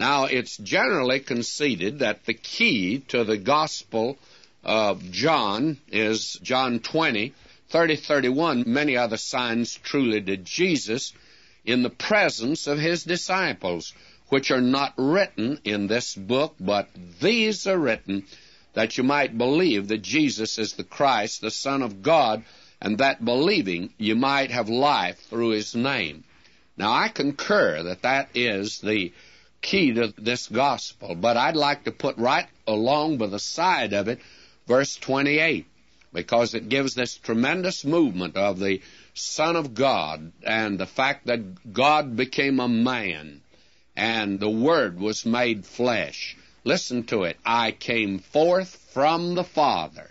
Now, it's generally conceded that the key to the Gospel of John is John 20, 30, 31. Many other signs truly did Jesus in the presence of his disciples, which are not written in this book, but these are written that you might believe that Jesus is the Christ, the Son of God, and that believing you might have life through his name. Now, I concur that that is the key to this gospel, but I'd like to put right along by the side of it verse 28, because it gives this tremendous movement of the Son of God and the fact that God became a man and the Word was made flesh. Listen to it. I came forth from the Father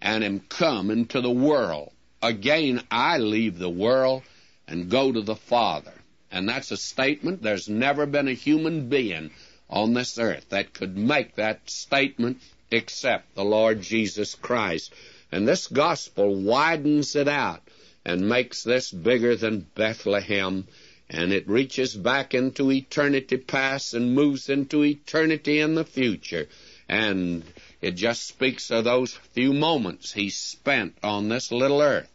and am come into the world. Again, I leave the world and go to the Father. And that's a statement. There's never been a human being on this earth that could make that statement except the Lord Jesus Christ. And this gospel widens it out and makes this bigger than Bethlehem. And it reaches back into eternity past and moves into eternity in the future. And it just speaks of those few moments he spent on this little earth.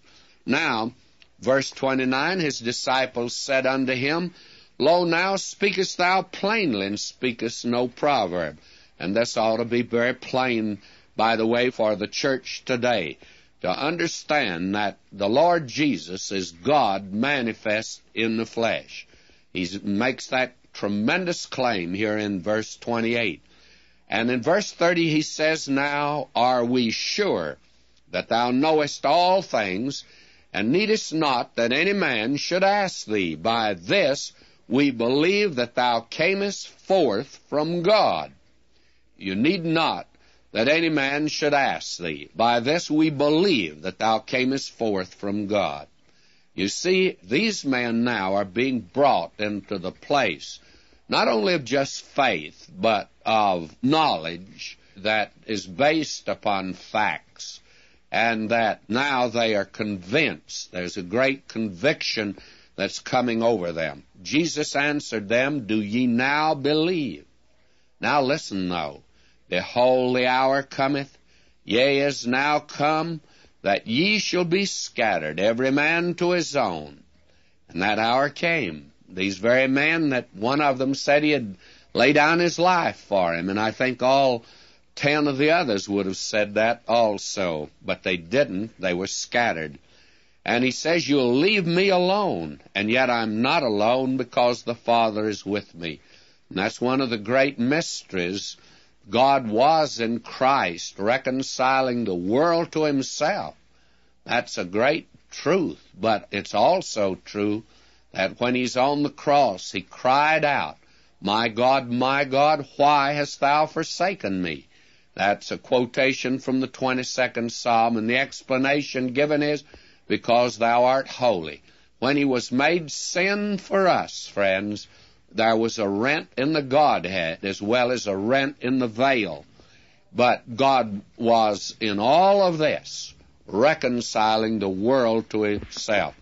Now, Verse 29 His disciples said unto him, Lo, now speakest thou plainly, and speakest no proverb. And this ought to be very plain, by the way, for the church today to understand that the Lord Jesus is God manifest in the flesh. He makes that tremendous claim here in verse 28. And in verse 30 he says, Now are we sure that thou knowest all things, and needest not that any man should ask thee. By this we believe that thou camest forth from God. You need not that any man should ask thee. By this we believe that thou camest forth from God. You see, these men now are being brought into the place not only of just faith, but of knowledge that is based upon facts and that now they are convinced. There's a great conviction that's coming over them. Jesus answered them, Do ye now believe? Now listen, though. Behold, the hour cometh, yea, is now come, that ye shall be scattered, every man to his own. And that hour came. These very men that one of them said he had laid down his life for him, and I think all Ten of the others would have said that also, but they didn't. They were scattered. And he says, You'll leave me alone, and yet I'm not alone because the Father is with me. And that's one of the great mysteries. God was in Christ, reconciling the world to himself. That's a great truth, but it's also true that when he's on the cross, he cried out, My God, my God, why hast thou forsaken me? That's a quotation from the 22nd Psalm, and the explanation given is, Because thou art holy. When he was made sin for us, friends, there was a rent in the Godhead as well as a rent in the veil. But God was in all of this reconciling the world to himself.